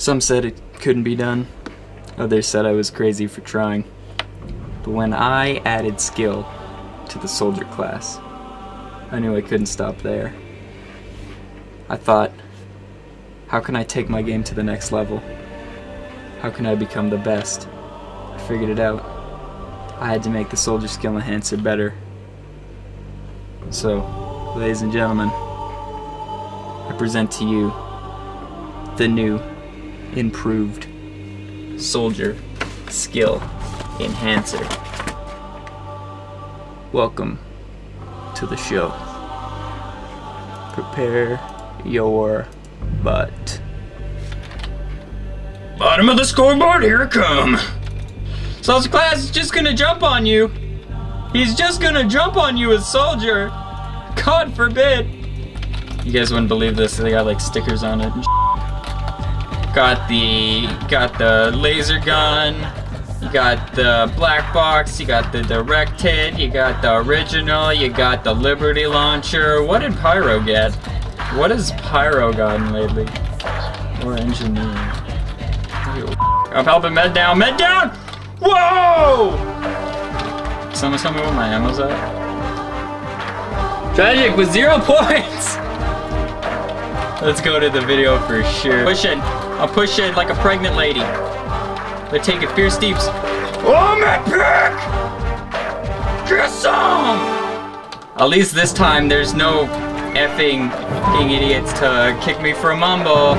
Some said it couldn't be done. Others said I was crazy for trying. But when I added skill to the soldier class, I knew I couldn't stop there. I thought, how can I take my game to the next level? How can I become the best? I figured it out. I had to make the soldier skill enhancer better. So, ladies and gentlemen, I present to you the new, improved soldier skill enhancer. Welcome to the show. Prepare your butt. Bottom of the scoreboard, here it come. Soldier class is just gonna jump on you. He's just gonna jump on you as soldier. God forbid. You guys wouldn't believe this. They got like stickers on it. Got the got the laser gun. You got the black box. You got the direct hit. You got the original. You got the Liberty launcher. What did Pyro get? What has Pyro gotten lately? Or engineer? I'm helping med down. Med down! Whoa! Someone tell me where my ammo's at. Tragic with zero points! Let's go to the video for sure. Push it. I'll push it like a pregnant lady. They're taking fierce steeps. Oh, my pick! Kiss some! At least this time there's no effing fucking idiots to kick me for a mumble.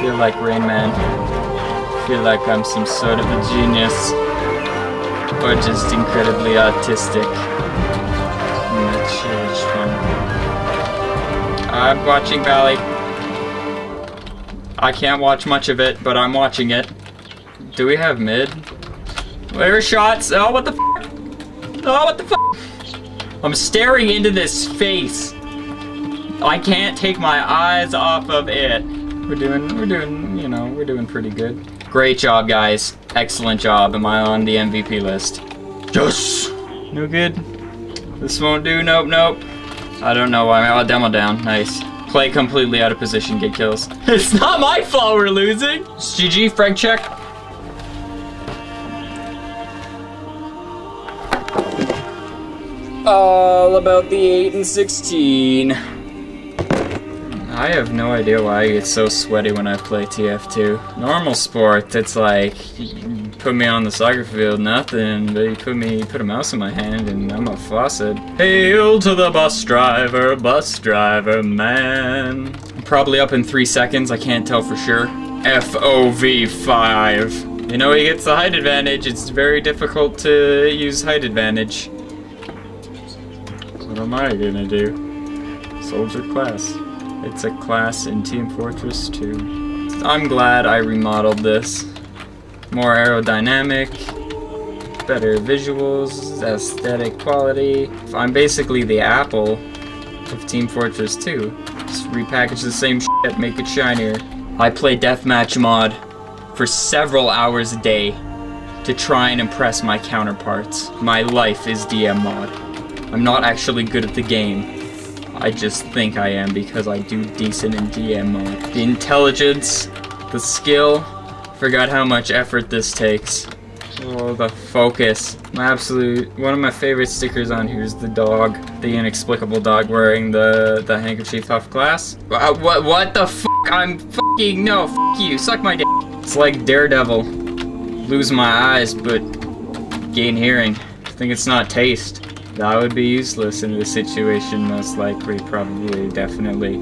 Feel like Rain Man. Feel like I'm some sort of a genius. Or just incredibly autistic. I'm not sure which one. I'm watching Valley. I can't watch much of it, but I'm watching it. Do we have mid? Where are shots? Oh, what the f? Oh, what the? I'm staring into this face. I can't take my eyes off of it. We're doing, we're doing, you know, we're doing pretty good. Great job, guys. Excellent job. Am I on the MVP list? Yes! No good? This won't do. Nope, nope. I don't know why. Oh, demo down. Nice. Play completely out of position. Get kills. It's not my fault we're losing. It's GG. Frag check. All about the 8 and 16. I have no idea why I get so sweaty when I play TF2. Normal sport, it's like, put me on the soccer field, nothing, you put me, put a mouse in my hand and I'm a faucet. Hail to the bus driver, bus driver man. Probably up in three seconds, I can't tell for sure. FOV5. You know he gets the height advantage, it's very difficult to use height advantage. What am I gonna do? Soldier class. It's a class in Team Fortress 2. I'm glad I remodeled this. More aerodynamic, better visuals, aesthetic quality. I'm basically the Apple of Team Fortress 2. Just repackage the same shit, make it shinier. I play Deathmatch mod for several hours a day to try and impress my counterparts. My life is DM mod. I'm not actually good at the game. I just think I am because I do decent in DM mode. The intelligence, the skill, forgot how much effort this takes. Oh, the focus. My absolute, one of my favorite stickers on here is the dog. The inexplicable dog wearing the, the handkerchief off glass. Uh, what, what the fuck? I'm fucking, no, fuck you, suck my dick. It's like Daredevil. Lose my eyes, but gain hearing. I think it's not taste. That would be useless in this situation, most likely, probably, definitely.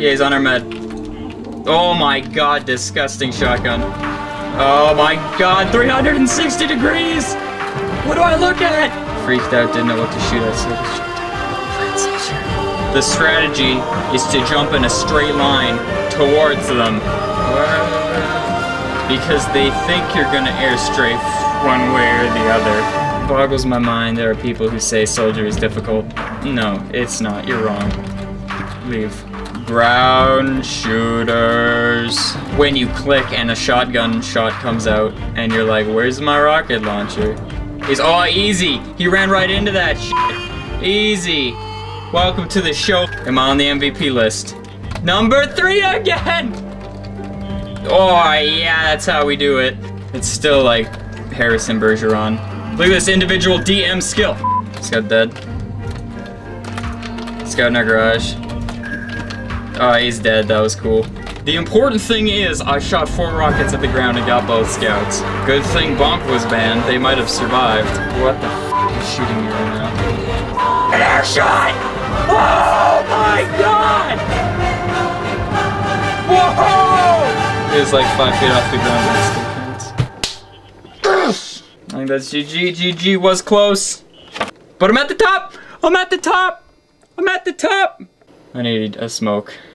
Yeah, he's on our med. Oh my god, disgusting shotgun. Oh my god, 360 degrees! What do I look at? Freaked out, didn't know what to shoot at, so The strategy is to jump in a straight line towards them. Because they think you're gonna airstrafe one way or the other boggles my mind there are people who say soldier is difficult. No, it's not. You're wrong. Leave. Ground shooters. When you click and a shotgun shot comes out and you're like, where's my rocket launcher? He's, oh, easy. He ran right into that shit. Easy. Welcome to the show. Am I on the MVP list? Number three again! Oh, yeah, that's how we do it. It's still like Harrison Bergeron. Look at this individual DM skill. Scout dead. Scout in our garage. Oh, he's dead. That was cool. The important thing is, I shot four rockets at the ground and got both scouts. Good thing Bonk was banned. They might have survived. What the f is shooting me right now? An air shot! Oh my god! Whoa! It was like five feet off the ground, but it still counts. I think that's GG. GG was close. But I'm at the top! I'm at the top! I'm at the top! I need a smoke.